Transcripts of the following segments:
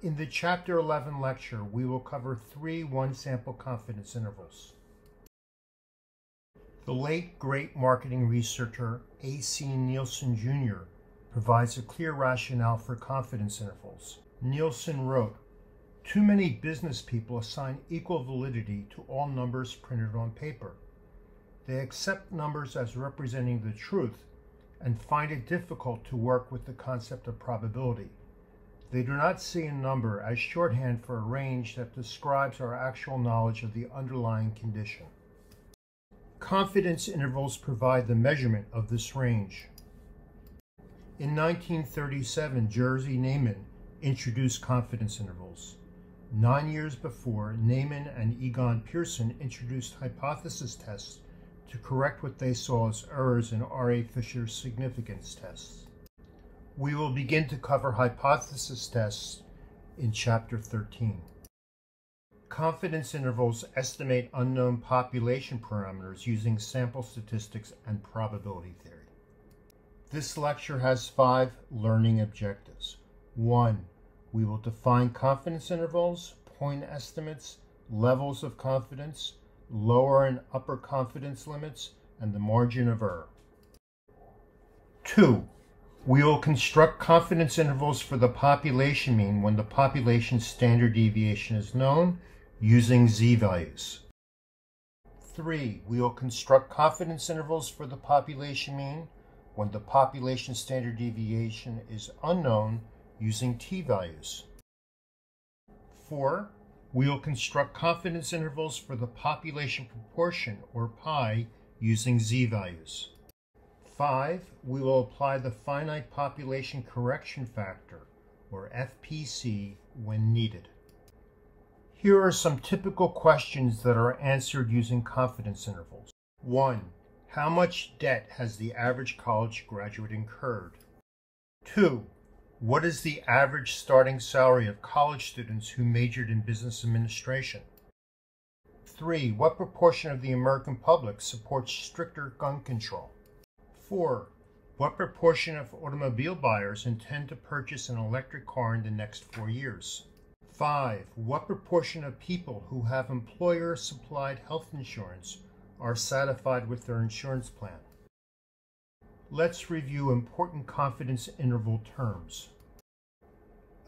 In the Chapter 11 lecture, we will cover three one-sample confidence intervals. The late great marketing researcher A.C. Nielsen Jr. provides a clear rationale for confidence intervals. Nielsen wrote, Too many business people assign equal validity to all numbers printed on paper. They accept numbers as representing the truth and find it difficult to work with the concept of probability. They do not see a number as shorthand for a range that describes our actual knowledge of the underlying condition. Confidence intervals provide the measurement of this range. In 1937, Jerzy Neyman introduced confidence intervals. Nine years before, Neyman and Egon Pearson introduced hypothesis tests to correct what they saw as errors in R.A. Fisher's significance tests. We will begin to cover hypothesis tests in Chapter 13. Confidence intervals estimate unknown population parameters using sample statistics and probability theory. This lecture has five learning objectives. One, we will define confidence intervals, point estimates, levels of confidence, lower and upper confidence limits, and the margin of error. Two, we will construct confidence intervals for the population mean when the population standard deviation is known using z-values. 3. We will construct confidence intervals for the population mean when the population standard deviation is unknown using t-values. 4. We will construct confidence intervals for the population proportion, or pi, using z-values. 5. We will apply the finite population correction factor, or FPC, when needed. Here are some typical questions that are answered using confidence intervals. 1. How much debt has the average college graduate incurred? 2. What is the average starting salary of college students who majored in business administration? 3. What proportion of the American public supports stricter gun control? 4. What proportion of automobile buyers intend to purchase an electric car in the next four years? 5. What proportion of people who have employer supplied health insurance are satisfied with their insurance plan? Let's review important confidence interval terms.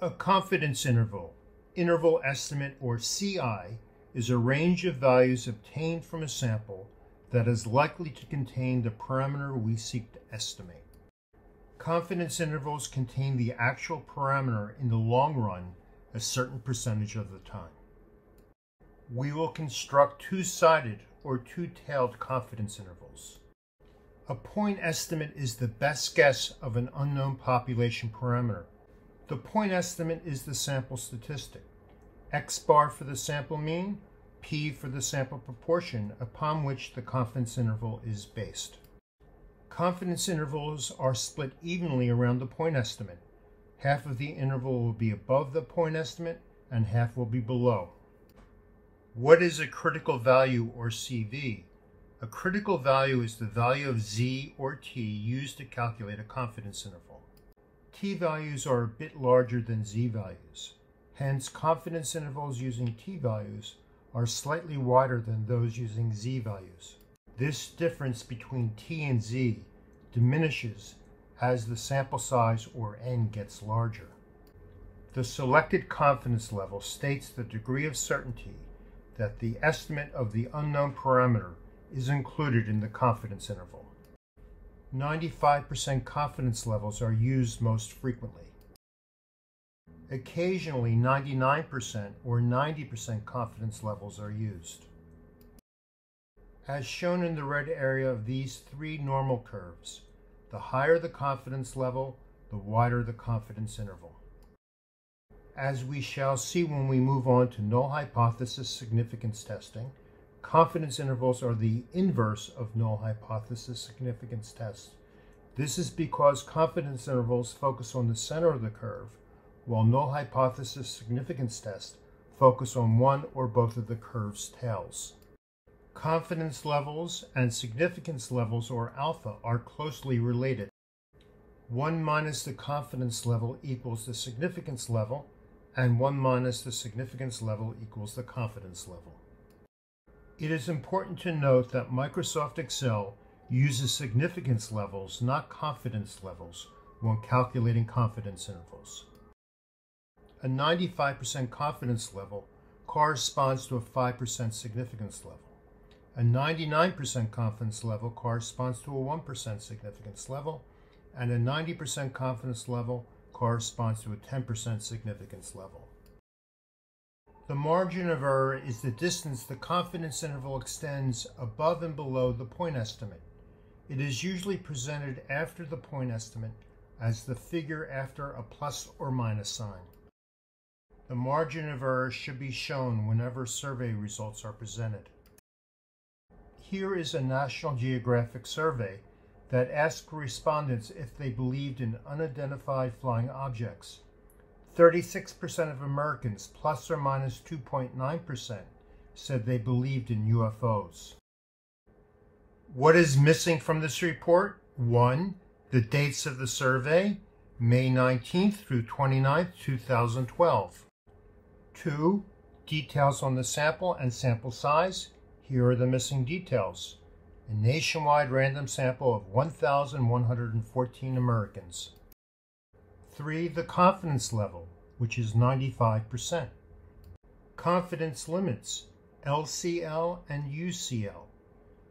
A confidence interval, interval estimate or CI, is a range of values obtained from a sample that is likely to contain the parameter we seek to estimate. Confidence intervals contain the actual parameter in the long run a certain percentage of the time. We will construct two-sided or two-tailed confidence intervals. A point estimate is the best guess of an unknown population parameter. The point estimate is the sample statistic. X bar for the sample mean, p for the sample proportion upon which the confidence interval is based. Confidence intervals are split evenly around the point estimate. Half of the interval will be above the point estimate and half will be below. What is a critical value or CV? A critical value is the value of z or t used to calculate a confidence interval. T values are a bit larger than z values. Hence, confidence intervals using t values are slightly wider than those using z values. This difference between t and z diminishes as the sample size or n gets larger. The selected confidence level states the degree of certainty that the estimate of the unknown parameter is included in the confidence interval. 95% confidence levels are used most frequently. Occasionally, 99% or 90% confidence levels are used. As shown in the red area of these three normal curves, the higher the confidence level, the wider the confidence interval. As we shall see when we move on to null hypothesis significance testing, confidence intervals are the inverse of null hypothesis significance tests. This is because confidence intervals focus on the center of the curve while null hypothesis significance tests focus on one or both of the curve's tails. Confidence levels and significance levels, or alpha, are closely related. 1 minus the confidence level equals the significance level, and 1 minus the significance level equals the confidence level. It is important to note that Microsoft Excel uses significance levels, not confidence levels, when calculating confidence intervals. A 95% confidence level corresponds to a 5% significance level. A 99% confidence level corresponds to a 1% significance level, and a 90% confidence level corresponds to a 10% significance level. The margin of error is the distance the confidence interval extends above and below the point estimate. It is usually presented after the point estimate as the figure after a plus or minus sign. The margin of error should be shown whenever survey results are presented. Here is a National Geographic survey that asked respondents if they believed in unidentified flying objects. 36% of Americans, plus or minus 2.9%, said they believed in UFOs. What is missing from this report? 1. The dates of the survey, May 19th through 29th, 2012. 2. Details on the sample and sample size. Here are the missing details a nationwide random sample of 1,114 Americans. 3. The confidence level, which is 95%. Confidence limits, LCL and UCL.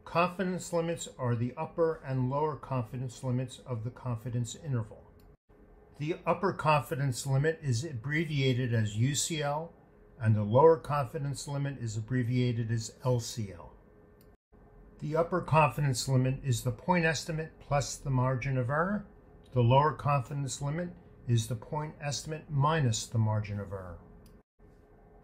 Confidence limits are the upper and lower confidence limits of the confidence interval. The upper confidence limit is abbreviated as UCL, and the lower confidence limit is abbreviated as LCL. The upper confidence limit is the point estimate plus the margin of error. The lower confidence limit is the point estimate minus the margin of error.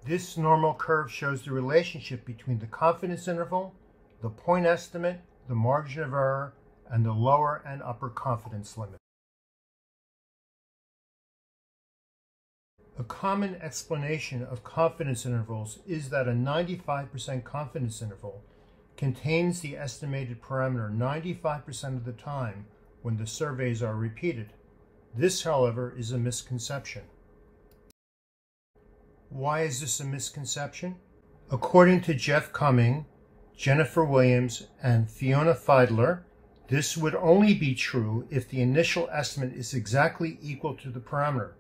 This normal curve shows the relationship between the confidence interval, the point estimate, the margin of error, and the lower and upper confidence limit. A common explanation of confidence intervals is that a 95% confidence interval contains the estimated parameter 95% of the time when the surveys are repeated. This, however, is a misconception. Why is this a misconception? According to Geoff Cumming, Jennifer Williams, and Fiona Fidler, this would only be true if the initial estimate is exactly equal to the parameter.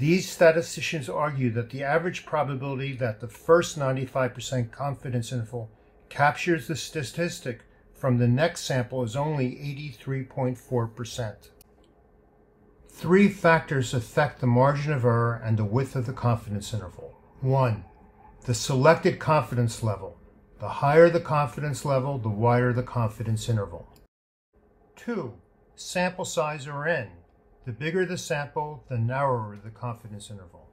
These statisticians argue that the average probability that the first 95% confidence interval captures the statistic from the next sample is only 83.4%. Three factors affect the margin of error and the width of the confidence interval. 1. The selected confidence level. The higher the confidence level, the wider the confidence interval. 2. Sample size or n. The bigger the sample, the narrower the confidence interval.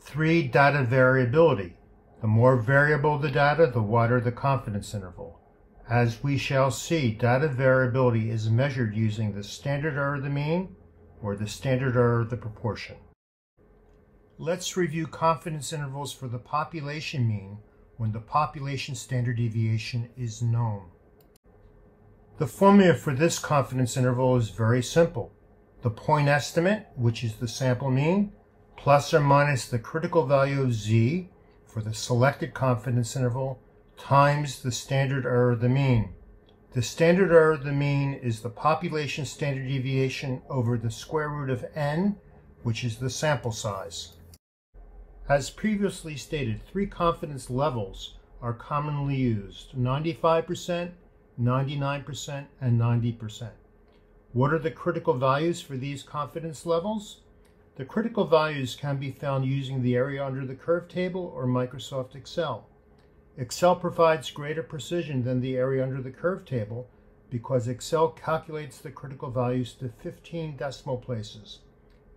3. Data variability. The more variable the data, the wider the confidence interval. As we shall see, data variability is measured using the standard error of the mean or the standard error of the proportion. Let's review confidence intervals for the population mean when the population standard deviation is known. The formula for this confidence interval is very simple. The point estimate, which is the sample mean, plus or minus the critical value of z, for the selected confidence interval times the standard error of the mean. The standard error of the mean is the population standard deviation over the square root of n, which is the sample size. As previously stated, three confidence levels are commonly used, 95%, 99%, and 90%. What are the critical values for these confidence levels? The critical values can be found using the area under the curve table or Microsoft Excel. Excel provides greater precision than the area under the curve table because Excel calculates the critical values to 15 decimal places.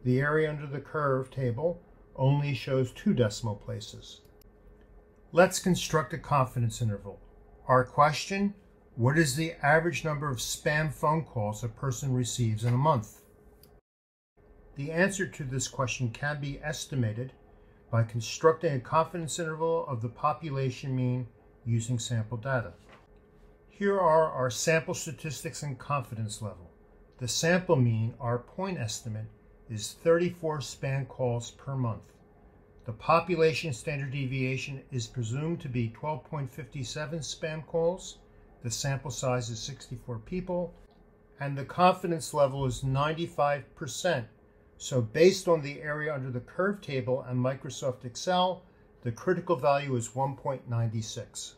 The area under the curve table only shows two decimal places. Let's construct a confidence interval. Our question, what is the average number of spam phone calls a person receives in a month? The answer to this question can be estimated by constructing a confidence interval of the population mean using sample data. Here are our sample statistics and confidence level. The sample mean, our point estimate, is 34 spam calls per month. The population standard deviation is presumed to be 12.57 spam calls. The sample size is 64 people, and the confidence level is 95%. So based on the area under the curve table and Microsoft Excel, the critical value is 1.96.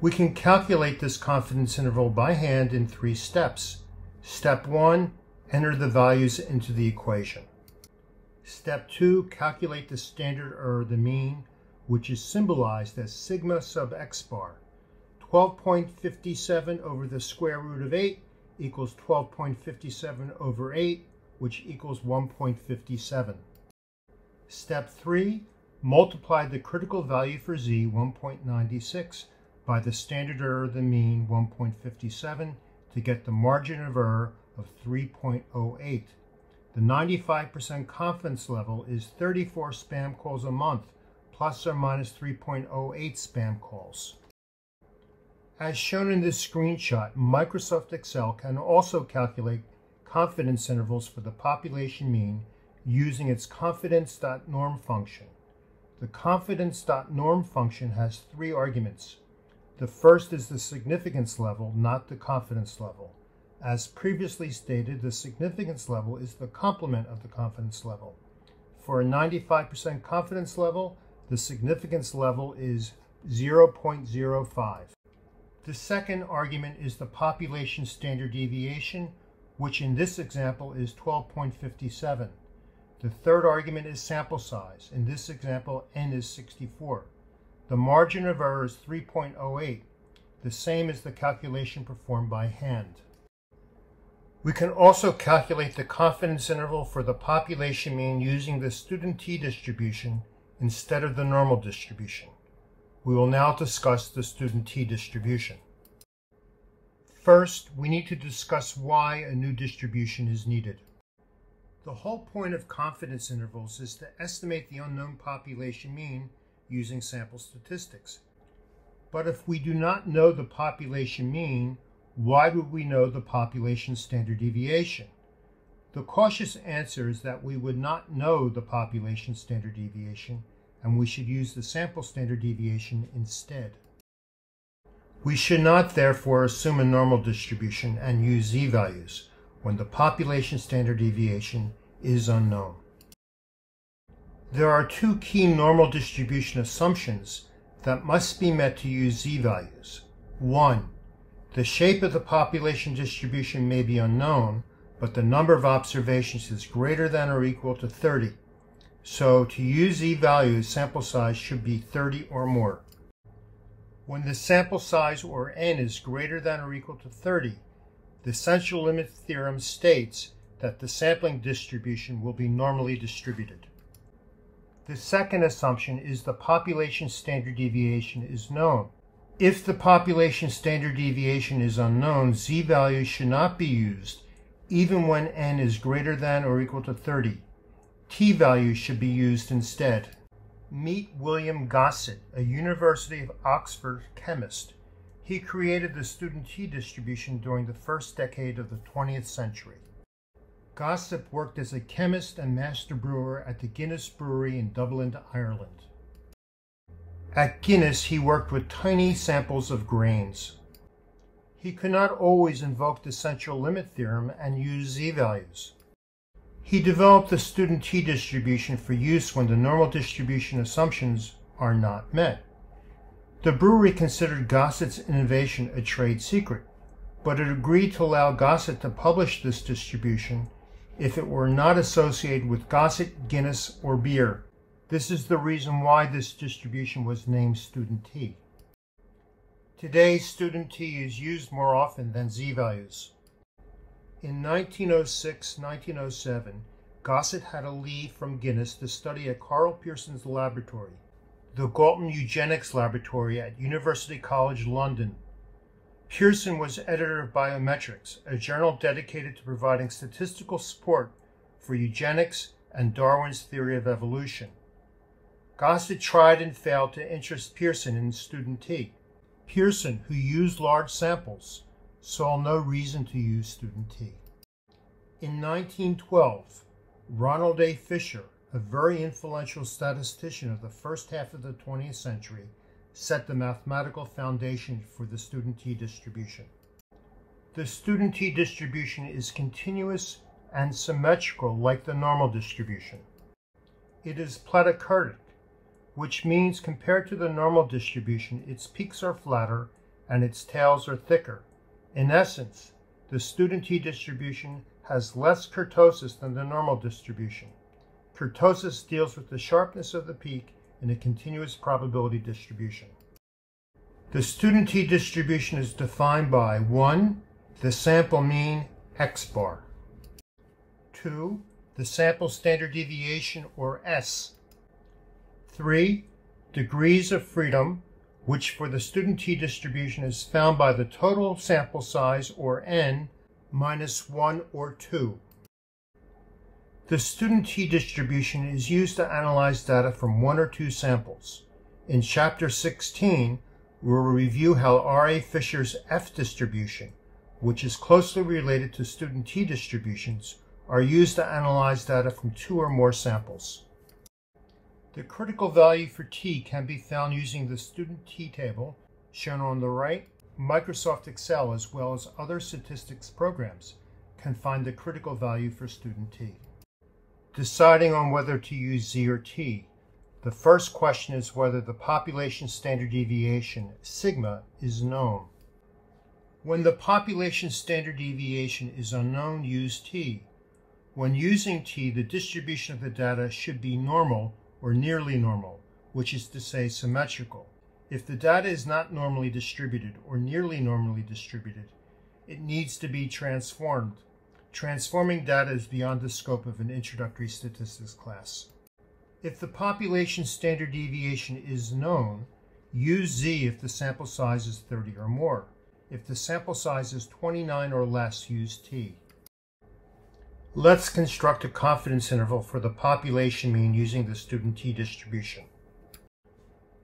We can calculate this confidence interval by hand in three steps. Step 1, enter the values into the equation. Step 2, calculate the standard error, the mean, which is symbolized as sigma sub x bar. 12.57 over the square root of 8 equals 12.57 over 8, which equals 1.57. Step 3, multiply the critical value for z, 1.96, by the standard error, of the mean, 1.57, to get the margin of error of 3.08. The 95% confidence level is 34 spam calls a month, plus or minus 3.08 spam calls. As shown in this screenshot, Microsoft Excel can also calculate confidence intervals for the population mean using its confidence.norm function. The confidence.norm function has three arguments. The first is the significance level, not the confidence level. As previously stated, the significance level is the complement of the confidence level. For a 95% confidence level, the significance level is 0.05. The second argument is the population standard deviation, which in this example is 12.57. The third argument is sample size. In this example, n is 64. The margin of error is 3.08, the same as the calculation performed by hand. We can also calculate the confidence interval for the population mean using the student t distribution instead of the normal distribution. We will now discuss the student t distribution. First, we need to discuss why a new distribution is needed. The whole point of confidence intervals is to estimate the unknown population mean using sample statistics. But if we do not know the population mean, why would we know the population standard deviation? The cautious answer is that we would not know the population standard deviation and we should use the sample standard deviation instead. We should not therefore assume a normal distribution and use z-values when the population standard deviation is unknown. There are two key normal distribution assumptions that must be met to use z-values. One, the shape of the population distribution may be unknown, but the number of observations is greater than or equal to 30. So to use z-values, sample size should be 30 or more. When the sample size, or n, is greater than or equal to 30, the central limit theorem states that the sampling distribution will be normally distributed. The second assumption is the population standard deviation is known. If the population standard deviation is unknown, z-values should not be used, even when n is greater than or equal to 30. T-values should be used instead. Meet William Gosset, a University of Oxford chemist. He created the student t distribution during the first decade of the 20th century. Gosset worked as a chemist and master brewer at the Guinness Brewery in Dublin, Ireland. At Guinness, he worked with tiny samples of grains. He could not always invoke the central limit theorem and use z-values. He developed the student t distribution for use when the normal distribution assumptions are not met. The brewery considered Gosset's innovation a trade secret, but it agreed to allow Gosset to publish this distribution if it were not associated with Gosset, Guinness, or beer. This is the reason why this distribution was named student T. Today, student T is used more often than z-values. In 1906-1907, Gosset had a leave from Guinness to study at Karl Pearson's laboratory, the Galton Eugenics Laboratory at University College London. Pearson was editor of Biometrika, a journal dedicated to providing statistical support for eugenics and Darwin's theory of evolution. Gosset tried and failed to interest Pearson in student T. Pearson, who used large samples, saw no reason to use student T. In 1912, Ronald A. Fisher, a very influential statistician of the first half of the 20th century, set the mathematical foundation for the student t distribution. The student t distribution is continuous and symmetrical like the normal distribution. It is platykurtic, which means compared to the normal distribution, its peaks are flatter and its tails are thicker. In essence, the student t distribution has less kurtosis than the normal distribution. Kurtosis deals with the sharpness of the peak in a continuous probability distribution. The student t distribution is defined by 1. The sample mean x bar. 2. The sample standard deviation or S. 3. Degrees of freedom, which for the student t distribution is found by the total sample size or n minus 1 or 2. The student t distribution is used to analyze data from one or two samples. In Chapter 16, we will review how R.A. Fisher's F distribution, which is closely related to student t distributions, are used to analyze data from two or more samples. The critical value for t can be found using the student t table shown on the right. Microsoft Excel as well as other statistics programs can find the critical value for student t. Deciding on whether to use Z or T. The first question is whether the population standard deviation, sigma, is known. When the population standard deviation is unknown, use T. When using T, the distribution of the data should be normal or nearly normal, which is to say symmetrical. If the data is not normally distributed or nearly normally distributed, it needs to be transformed Transforming data is beyond the scope of an introductory statistics class. If the population standard deviation is known, use Z if the sample size is 30 or more. If the sample size is 29 or less, use T. Let's construct a confidence interval for the population mean using the student t distribution.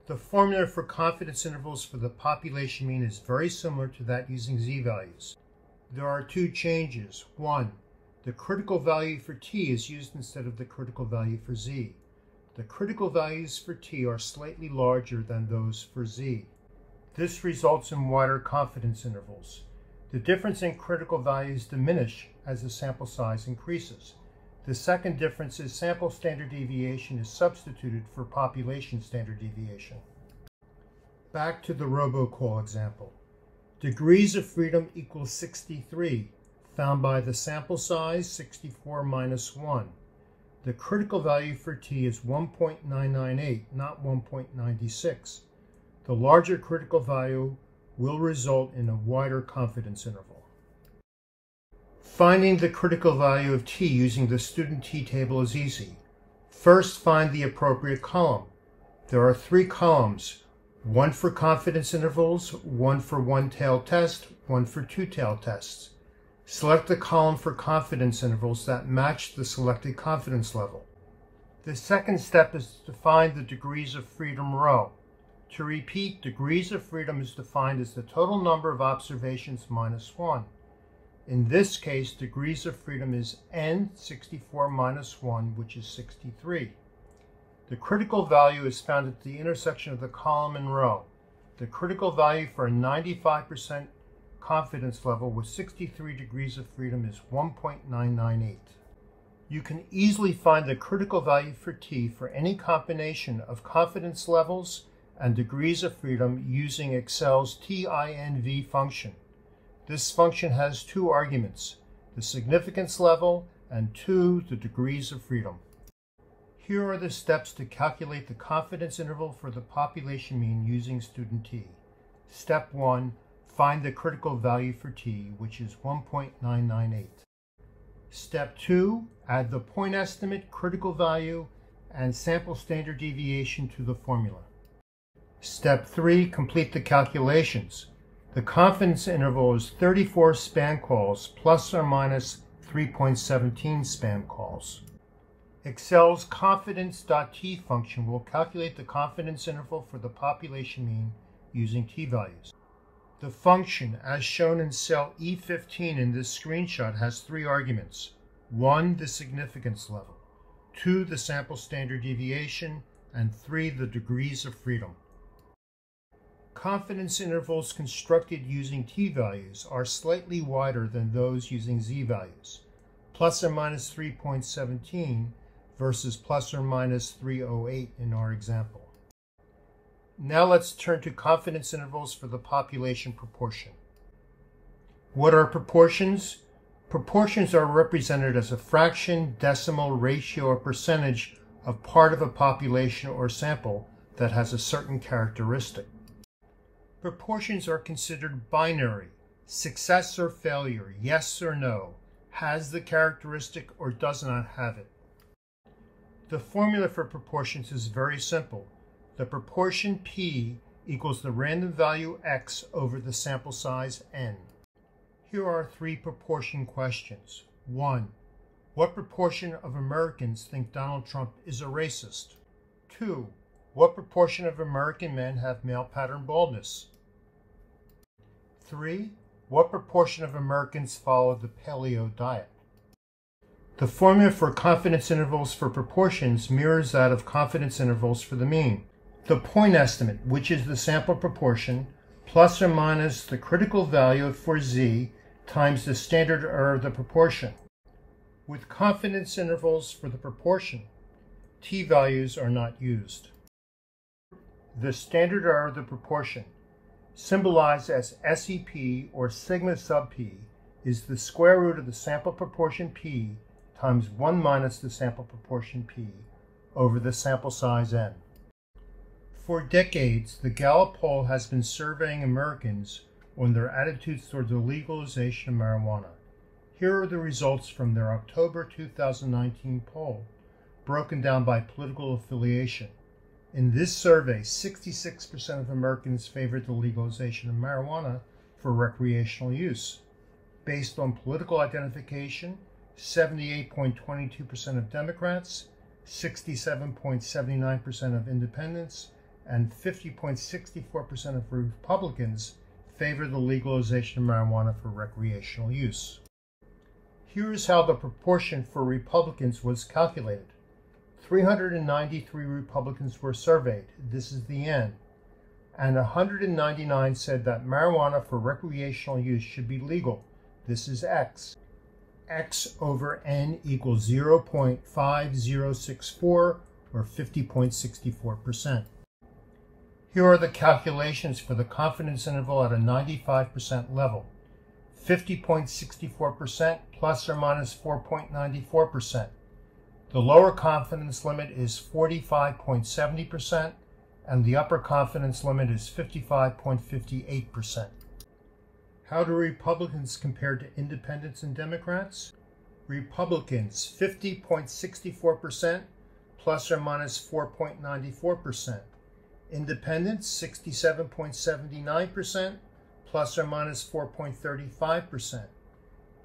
The formula for confidence intervals for the population mean is very similar to that using z-values there are two changes. One, the critical value for t is used instead of the critical value for z. The critical values for t are slightly larger than those for z. This results in wider confidence intervals. The difference in critical values diminish as the sample size increases. The second difference is sample standard deviation is substituted for population standard deviation. Back to the robocall example. Degrees of freedom equals 63, found by the sample size 64 minus 1. The critical value for t is 1.998, not 1.96. The larger critical value will result in a wider confidence interval. Finding the critical value of t using the student t table is easy. First, find the appropriate column. There are three columns, one for confidence intervals, one for one-tail test, one for two-tail tests. Select the column for confidence intervals that match the selected confidence level. The second step is to find the degrees of freedom row. To repeat, degrees of freedom is defined as the total number of observations minus 1. In this case, degrees of freedom is n 64 minus 1, which is 63. The critical value is found at the intersection of the column and row. The critical value for a 95% confidence level with 63 degrees of freedom is 1.998. You can easily find the critical value for t for any combination of confidence levels and degrees of freedom using Excel's TINV function. This function has two arguments, the significance level and two, the degrees of freedom. Here are the steps to calculate the confidence interval for the population mean using student t. Step 1. Find the critical value for t, which is 1.998. Step 2. Add the point estimate, critical value, and sample standard deviation to the formula. Step 3. Complete the calculations. The confidence interval is 34 span calls plus or minus 3.17 span calls. Excel's confidence.t function will calculate the confidence interval for the population mean using t-values. The function, as shown in cell E15 in this screenshot, has three arguments. One, the significance level. 2 the sample standard deviation, and 3 the degrees of freedom. Confidence intervals constructed using t-values are slightly wider than those using z-values, plus or minus 3.17 versus plus or minus 308 in our example. Now let's turn to confidence intervals for the population proportion. What are proportions? Proportions are represented as a fraction, decimal, ratio, or percentage of part of a population or sample that has a certain characteristic. Proportions are considered binary, success or failure, yes or no, has the characteristic or does not have it. The formula for proportions is very simple. The proportion p equals the random value x over the sample size n. Here are three proportion questions. 1. What proportion of Americans think Donald Trump is a racist? 2. What proportion of American men have male pattern baldness? 3. What proportion of Americans follow the paleo diet? The formula for confidence intervals for proportions mirrors that of confidence intervals for the mean. The point estimate, which is the sample proportion, plus or minus the critical value for z times the standard error of the proportion. With confidence intervals for the proportion, t-values are not used. The standard error of the proportion, symbolized as SEP or sigma sub p, is the square root of the sample proportion p times 1 minus the sample proportion p over the sample size n. For decades, the Gallup poll has been surveying Americans on their attitudes toward the legalization of marijuana. Here are the results from their October 2019 poll, broken down by political affiliation. In this survey, 66% of Americans favored the legalization of marijuana for recreational use. Based on political identification, 78.22% of Democrats, 67.79% of independents, and 50.64% of Republicans favor the legalization of marijuana for recreational use. Here's how the proportion for Republicans was calculated. 393 Republicans were surveyed. This is the N. And 199 said that marijuana for recreational use should be legal. This is X. X over N equals 0.5064 or 50.64%. Here are the calculations for the confidence interval at a 95% level. 50.64% plus or minus 4.94%. The lower confidence limit is 45.70% and the upper confidence limit is 55.58%. How do Republicans compare to independents and Democrats? Republicans 50.64% plus or minus 4.94%. Independents 67.79% plus or minus 4.35%.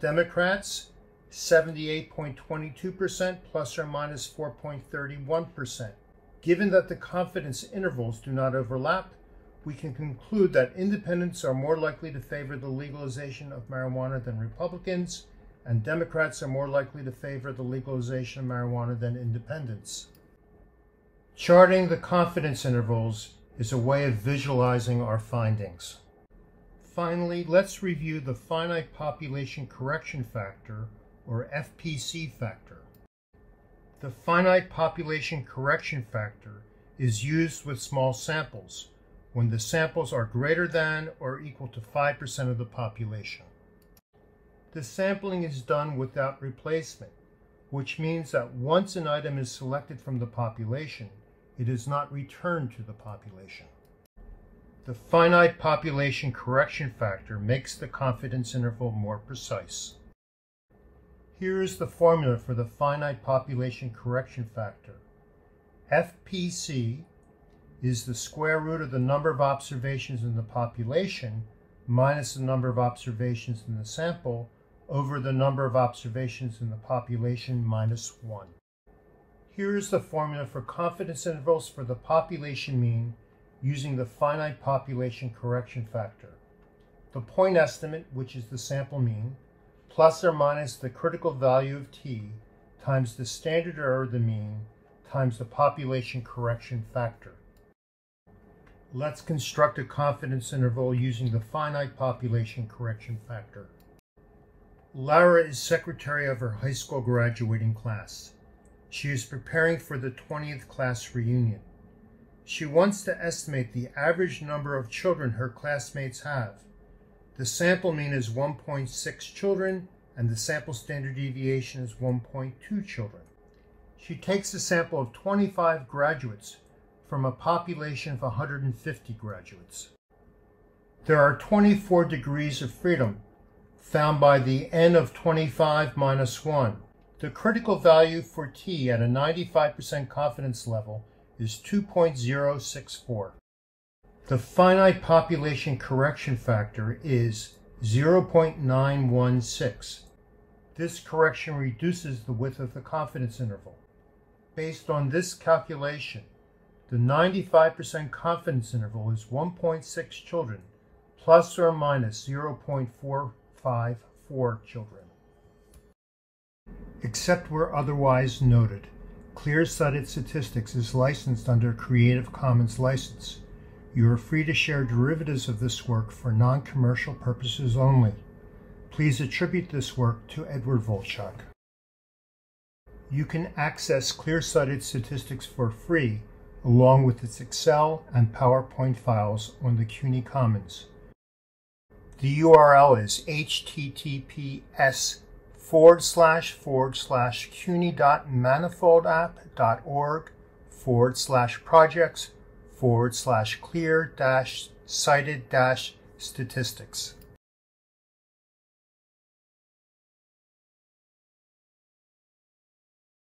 Democrats, 78.22% plus or minus 4.31%. Given that the confidence intervals do not overlap, we can conclude that independents are more likely to favor the legalization of marijuana than Republicans, and Democrats are more likely to favor the legalization of marijuana than independents. Charting the confidence intervals is a way of visualizing our findings. Finally, let's review the finite population correction factor, or FPC factor. The finite population correction factor is used with small samples when the samples are greater than or equal to 5% of the population. The sampling is done without replacement, which means that once an item is selected from the population, it is not returned to the population. The finite population correction factor makes the confidence interval more precise. Here is the formula for the finite population correction factor. FPC is the square root of the number of observations in the population minus the number of observations in the sample over the number of observations in the population minus 1. Here is the formula for confidence intervals for the population mean using the finite population correction factor. The point estimate, which is the sample mean, plus or minus the critical value of t, times the standard error of the mean times the population correction factor. Let's construct a confidence interval using the finite population correction factor. Lara is secretary of her high school graduating class. She is preparing for the 20th class reunion. She wants to estimate the average number of children her classmates have. The sample mean is 1.6 children and the sample standard deviation is 1.2 children. She takes a sample of 25 graduates from a population of 150 graduates. There are 24 degrees of freedom found by the n of 25 minus 1. The critical value for t at a 95% confidence level is 2.064. The finite population correction factor is 0.916. This correction reduces the width of the confidence interval. Based on this calculation, the 95% confidence interval is 1.6 children plus or minus 0.454 children. Except where otherwise noted. Clear-Sighted Statistics is licensed under Creative Commons license. You are free to share derivatives of this work for non-commercial purposes only. Please attribute this work to Edward Volchok. You can access Clear-Sighted Statistics for free along with its Excel and PowerPoint files on the CUNY Commons. The URL is https forward slash forward slash cuny.manifoldapp.org forward slash projects forward slash clear dash sighted dash statistics.